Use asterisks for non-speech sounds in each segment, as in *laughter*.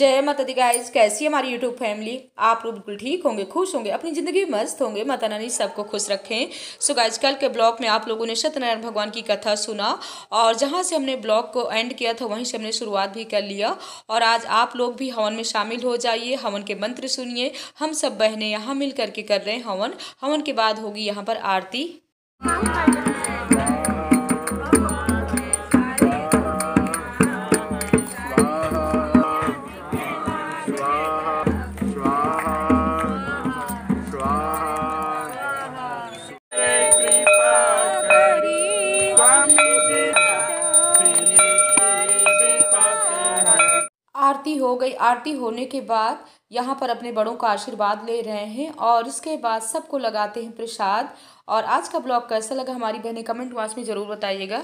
जय माता दी गाइस कैसी है हमारी यूट्यूब फैमिली आप लोग बिल्कुल ठीक होंगे, खुश होंगे, अपनी ज़िंदगी मस्त होंगे। माता रानी सबको खुश रखें। सो गाइस कल के ब्लॉग में आप लोगों ने सत्यनारायण भगवान की कथा सुना और जहाँ से हमने ब्लॉग को एंड किया था, वहीं से हमने शुरुआत भी कर लिया। और आज आप लोग भी हवन में शामिल हो जाइए, हवन के मंत्र सुनिए। हम सब बहनें यहाँ मिल करके कर रहे हैं हवन। हवन के बाद होगी यहाँ पर आरती। आरती हो गई। आरती होने के बाद यहाँ पर अपने बड़ों का आशीर्वाद ले रहे हैं और इसके बाद सबको लगाते हैं प्रसाद। और आज का ब्लॉग कैसा लगा हमारी बहनें कमेंट बॉक्स में ज़रूर बताइएगा।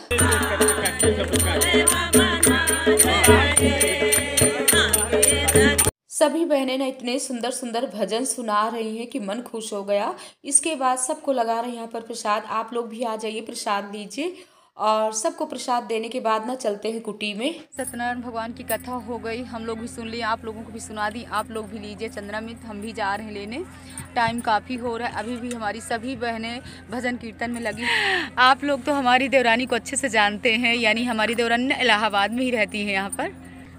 सभी बहनें ना इतने सुंदर सुंदर भजन सुना रही हैं कि मन खुश हो गया। इसके बाद सबको लगा रहे हैं यहाँ पर प्रसाद। आप लोग भी आ जाइए, प्रसाद लीजिए। और सबको प्रसाद देने के बाद ना चलते हैं कुटी में। सत्यनारायण भगवान की कथा हो गई, हम लोग भी सुन लिए, आप लोगों को भी सुना दी। आप लोग भी लीजिए, चंद्रामित, हम भी जा रहे हैं लेने। टाइम काफ़ी हो रहा है, अभी भी हमारी सभी बहनें भजन कीर्तन में लगी। आप लोग तो हमारी देवरानी को अच्छे से जानते हैं, यानी हमारी देवरानी इलाहाबाद में ही रहती है यहाँ पर।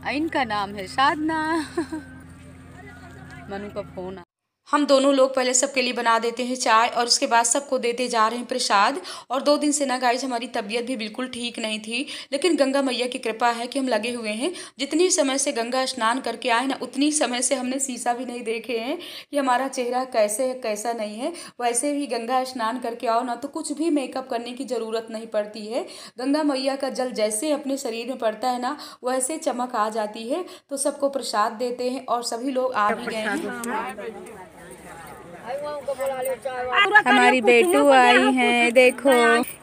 इनका नाम है साधना। *laughs* मनु का फ़ोन हम दोनों लोग पहले सबके लिए बना देते हैं चाय और उसके बाद सबको देते जा रहे हैं प्रसाद। और दो दिन से ना गाइज़ हमारी तबीयत भी बिल्कुल ठीक नहीं थी। लेकिन गंगा मैया की कृपा है कि हम लगे हुए हैं। जितनी समय से गंगा स्नान करके आए ना, उतनी समय से हमने शीशा भी नहीं देखे हैं कि हमारा चेहरा कैसे है, कैसा नहीं है। वैसे भी गंगा स्नान करके आओ ना तो कुछ भी मेकअप करने की ज़रूरत नहीं पड़ती है। गंगा मैया का जल जैसे अपने शरीर में पड़ता है ना, वैसे चमक आ जाती है। तो सबको प्रसाद देते हैं और सभी लोग आ भी गए हैं। हमारी बेटू आई है, देखो।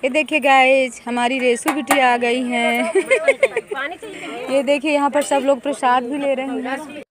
ये देखिए गाइज़ हमारी रेसू बिटी आ गई है। ये देखिए, यहाँ पर सब लोग प्रसाद भी ले रहे हैं।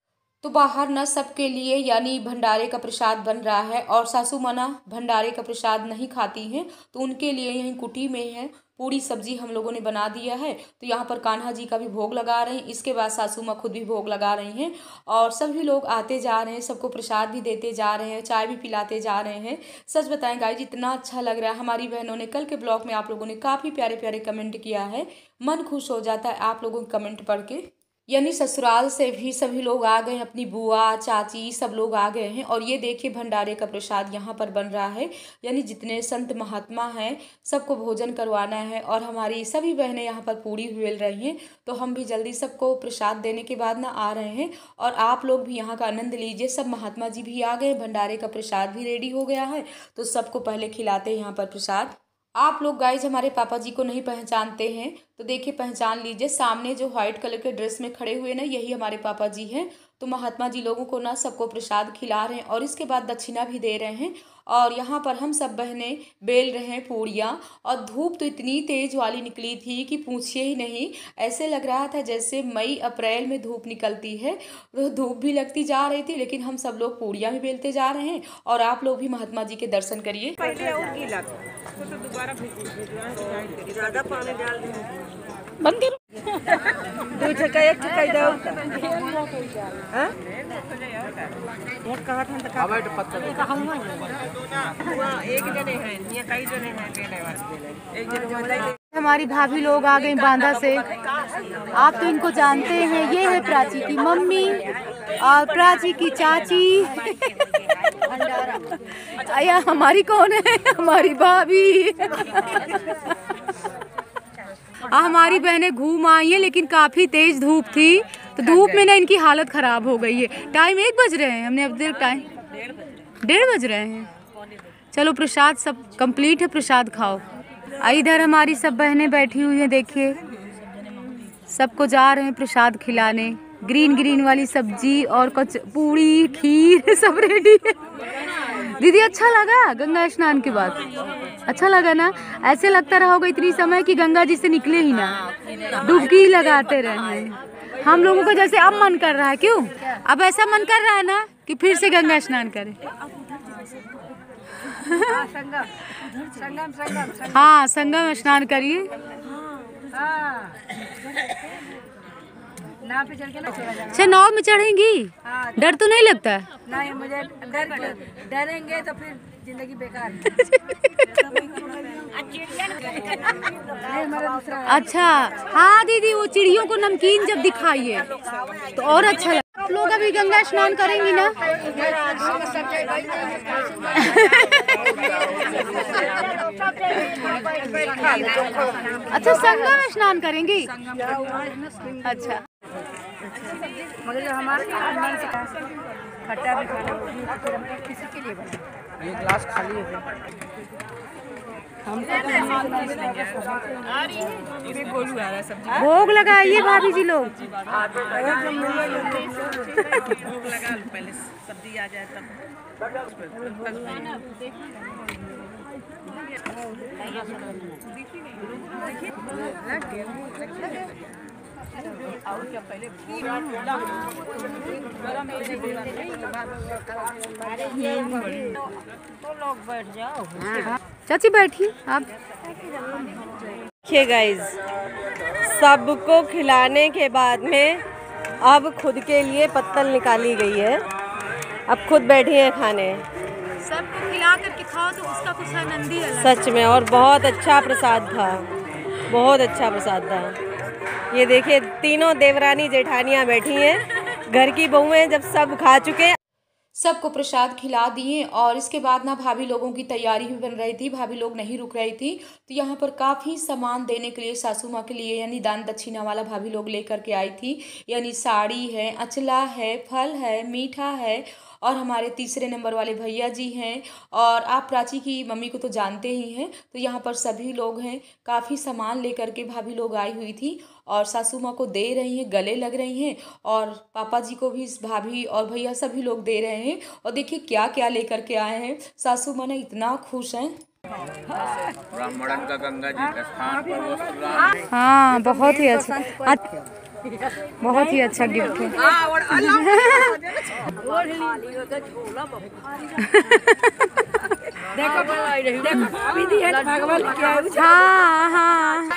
तो बाहर न सबके लिए, यानी भंडारे का प्रसाद बन रहा है, और सासू मना भंडारे का प्रसाद नहीं खाती हैं तो उनके लिए यहीं कुटी में है। पूरी सब्ज़ी हम लोगों ने बना दिया है। तो यहाँ पर कान्हा जी का भी भोग लगा रहे हैं। इसके बाद सासू माँ खुद भी भोग लगा रही हैं और सभी लोग आते जा रहे हैं, सबको प्रसाद भी देते जा रहे हैं, चाय भी पिलाते जा रहे हैं। सच बताएँ जी इतना अच्छा लग रहा है। हमारी बहनों ने कल के ब्लॉग में आप लोगों ने काफ़ी प्यारे प्यारे कमेंट किया है। मन खुश हो जाता है आप लोगों के कमेंट पढ़ के। यानी ससुराल से भी सभी लोग आ गए, अपनी बुआ, चाची सब लोग आ गए हैं और ये देखिए भंडारे का प्रसाद यहाँ पर बन रहा है। यानी जितने संत महात्मा हैं, सबको भोजन करवाना है और हमारी सभी बहनें यहाँ पर पूरी बेल रही हैं तो हम भी जल्दी सबको प्रसाद देने के बाद ना आ रहे हैं और आप लोग भी यहाँ का आनंद लीजिए। सब महात्मा जी भी आ गए, भंडारे का प्रसाद भी रेडी हो गया है तो सबको पहले खिलाते हैं यहाँ पर प्रसाद। आप लोग गाइज़ हमारे पापा जी को नहीं पहचानते हैं तो देखिए पहचान लीजिए, सामने जो व्हाइट कलर के ड्रेस में खड़े हुए ना, यही हमारे पापा जी हैं। तो महात्मा जी लोगों को ना सबको प्रसाद खिला रहे हैं और इसके बाद दक्षिणा भी दे रहे हैं और यहाँ पर हम सब बहनें बेल रहे हैं पूड़ियाँ और धूप तो इतनी तेज़ वाली निकली थी कि पूछिए ही नहीं, ऐसे लग रहा था जैसे मई अप्रैल में धूप निकलती है। तो धूप भी लगती जा रही थी, लेकिन हम सब लोग पूड़ियाँ भी बेलते जा रहे हैं और आप लोग भी महात्मा जी के दर्शन करिए। बंद करो। दू एक दो हाँ। एक कहा था का हमारे पत्थर एक जने हैं ये कई जने हैं लेने वाले। एक जने हमारी भाभी लोग आ गई बांदा से। आप तो इनको जानते हैं ये है प्राची की मम्मी। और प्राची की चाची। या हमारी कौन है? हमारी भाभी। हमारी बहनें घूम आई हैं, लेकिन काफ़ी तेज़ धूप थी। तो धूप में ना इनकी हालत ख़राब हो गई है। टाइम एक बज रहे हैं, हमने अब देर टाइम डेढ़ बज रहे हैं। चलो, प्रसाद सब कंप्लीट है, प्रसाद खाओ। इधर हमारी सब बहनें बैठी हुई हैं, देखिए। सबको जा रहे हैं प्रसाद खिलाने। ग्रीन ग्रीन वाली सब्ज़ी और कुछ पूड़ी, खीर, *laughs* सब रेडी है। दीदी अच्छा लगा गंगा स्नान के बाद? अच्छा लगा ना? ऐसे लगता रहा होगा इतनी समय कि गंगा जी से निकले ही ना। डुबकी लगाते रहे हम लोगों को जैसे अब मन कर रहा है, क्यों? अब ऐसा मन कर रहा है ना कि फिर से गंगा स्नान करें। हाँ संगम स्नान करिए। नाव पे चढ़ के ना अच्छा नाव में चढ़ेंगी? हाँ डर तो नहीं लगता? नहीं मुझे डर डरेंगे तो फिर ज़िंदगी बेकार। अच्छा हाँ दीदी वो चिड़ियों को नमकीन जब दिखाइए तो और अच्छा लगे आप लोग अभी गंगा स्नान करेंगी ना? अच्छा संगम में स्नान करेंगी? अच्छा। मगर जो हमारे मन से कहा खट्टा भी खाना वो भी फिर हम किसी के लिए बना ये ग्लास खाली है। भोग लगाइए भाभी जी लोग। पहले सब्ज़ी आ जाए तब। चाची बैठी आप। देखिए गाइज़ सबको खिलाने के बाद में अब खुद के लिए पत्तल निकाली गई है। अब खुद बैठी है खाने। सबको खिला करके खाओ तो उसका कुछ आनंद ही अलग सच में और बहुत अच्छा प्रसाद था। बहुत अच्छा प्रसाद था। ये देखिए, तीनों देवरानी जेठानियाँ बैठी हैं। घर की बहुएँ जब सब खा चुके हैं। सबको प्रसाद खिला दिए और इसके बाद ना भाभी लोगों की तैयारी भी बन रही थी, भाभी लोग नहीं रुक रही थी। तो यहाँ पर काफ़ी सामान देने के लिए, सासू माँ के लिए यानी दान दक्षिणा वाला भाभी लोग लेकर के आई थी। यानी साड़ी है, अचला है, फल है, मीठा है और हमारे तीसरे नंबर वाले भैया जी हैं और आप प्राची की मम्मी को तो जानते ही हैं। तो यहाँ पर सभी लोग हैं। काफ़ी सामान लेकर के भाभी लोग आई हुई थी और सासू माँ को दे रही हैं गले लग रही हैं और पापा जी को भी भाभी और भैया सभी लोग दे रहे हैं। और देखिए क्या क्या लेकर के आए हैं। सासू माँ ना इतना खुश हैं। ब्राह्मणन का गंगा जी का स्थान पर हाँ बहुत ही अच्छा। बहुत ही अच्छा गिफ्ट है। *laughs* देखो देखो हाँ हाँ।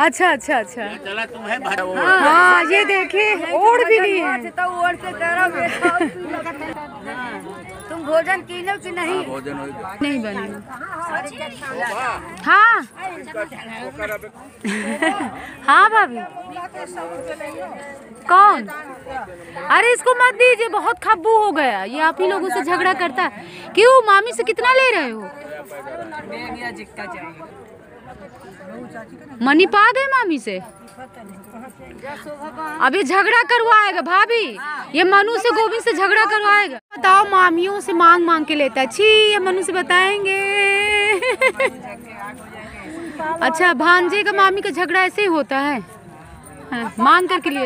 अच्छा अच्छा अच्छा। चला तुम्हें भरा वो हाँ ये देखिए ओढ़ भी ली है। तो। *laughs* तुम भोजन की लो कि नहीं? भोजन नहीं बनी। हाँ हाँ। भाभी। कौन? अरे इसको मत दीजिए बहुत खब्बू हो गया। ये आप ही लोगों से झगड़ा करता है। क्यों? मामी से कितना ले रहे हो? मनी पा गए मामी से? अभी झगड़ा करवाएगा भाभी। ये मनु से गोविंद से झगड़ा करवाएगा। बताओ मामियों से मांग मांग के लेता है। छी ये मनु से बताएँगे। अच्छा भांजे का मामी का झगड़ा ऐसे ही होता है। हाँ, मांग करके लिए।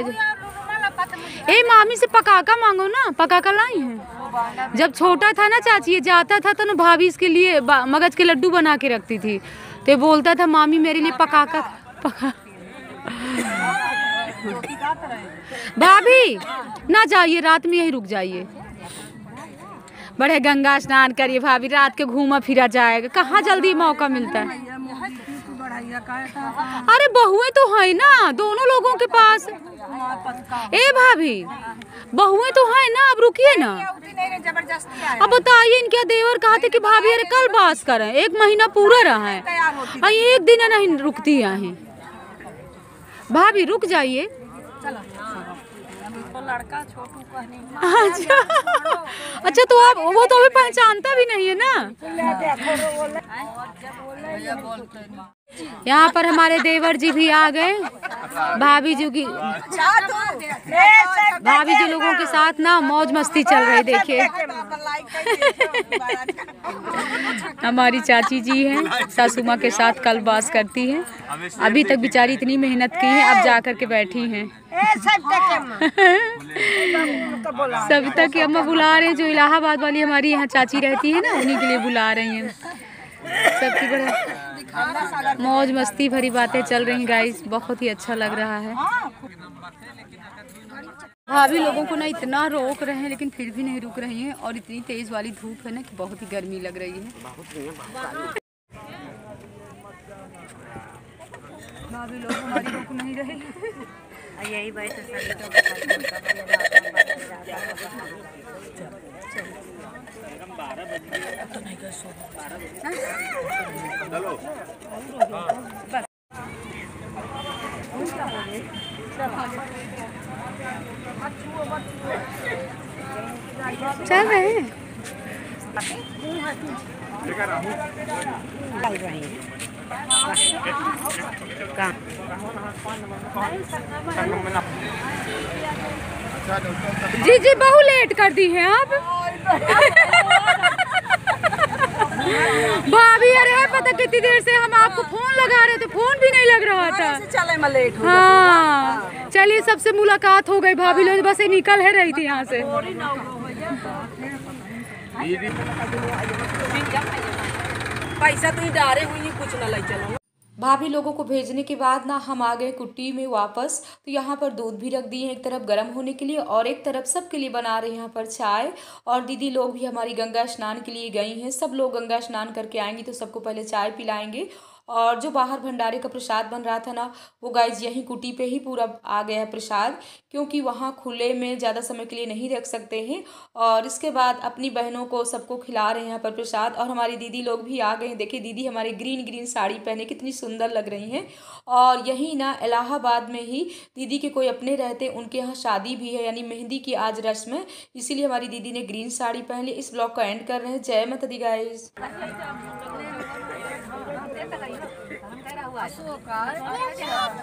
ए मामी से पकाका मांगो ना पकाका लाई है। जब छोटा था ना चाची ये जाता था तो ना भाभी इसके लिए मगज के लड्डू बना के रखती थी। तो बोलता था, मामी मेरे लिए पका कर, पका *laughs* भाभी, ना जाइए, रात में यही रुक जाइए। बड़े गंगा स्नान करिए भाभी, रात के घूमा फिरा जाएगा। कहाँ जल्दी मौका मिलता है? अरे बहुएँ तो है ना, दोनों लोगों के पास। ए भाभी, बहुएँ तो है ना, अब रुकिए ना। अब बताइए इनके देवर कहा थे कि भाभी, अरे कल बास करें, एक महीना पूरा रहा है। अरे एक दिन नहीं रुकती है। भाभी, रुक जाइए। अच्छा अच्छा तो आप, वो तो अभी पहचानता भी नहीं है ना। यहाँ पर हमारे देवर जी भी आ गए। भाभी जी की भाभी जी लोगों के साथ ना मौज मस्ती चल रही देखिए। हमारी चाची जी हैं सासू माँ के साथ कल बास करती हैं। अभी तक बेचारी इतनी मेहनत की है, अब जा कर के बैठी हैं। *laughs* सब तक अम्मा बुला रहे हैं, जो इलाहाबाद वाली हमारी यहाँ चाची रहती है ना, उन्हीं के लिए बुला रही हैं। सबकी बड़ा मौज मस्ती भरी बातें चल रही गाइस बहुत ही अच्छा लग रहा है। भाभी लोगों को ना इतना रोक रहे हैं, लेकिन फिर भी नहीं रुक रही हैं, और इतनी तेज वाली धूप है ना कि बहुत ही गर्मी लग रही है। भाभी लोग हमारी रुक नहीं रहे। यही बात सभी तो चल रहे जी जी बहु लेट कर दी है आप भाभी अरे पता कितनी देर से हम आपको फ़ोन लगा रहे थे फ़ोन भी नहीं लग रहा था। चले मैं लेट हो हाँ। चलिए सबसे मुलाकात हो गई भाभी लोग बस निकल है रही थी यहाँ से। पैसा तो ही डारे हुई कुछ ना ले चलो। भाभी लोगों को भेजने के बाद ना हम आ गए कुट्टी में वापस। तो यहाँ पर दूध भी रख दिए, एक तरफ़ गर्म होने के लिए और एक तरफ़ सबके लिए बना रहे हैं यहाँ पर चाय। और दीदी लोग भी हमारी गंगा स्नान के लिए गई हैं। सब लोग गंगा स्नान करके आएँगी तो सबको पहले चाय पिलाएँगे। और जो बाहर भंडारे का प्रसाद बन रहा था ना, वो गाइज़ यहीं कुटी पे ही पूरा आ गया है प्रसाद, क्योंकि वहाँ खुले में ज़्यादा समय के लिए नहीं रख सकते हैं। और इसके बाद अपनी बहनों को सबको खिला रहे हैं यहाँ पर प्रसाद, और हमारी दीदी लोग भी आ गए हैं। देखिए दीदी, हमारी ग्रीन ग्रीन साड़ी पहने, कितनी सुंदर लग रही हैं। और यहीं ना इलाहाबाद में ही दीदी के कोई अपने रहते, उनके यहाँ शादी भी है, यानी मेहंदी की आज रस्म है। इसीलिए हमारी दीदी ने ग्रीन साड़ी पहन ली। इस ब्लॉग का एंड कर रहे हैं। जय माता दी गाइज़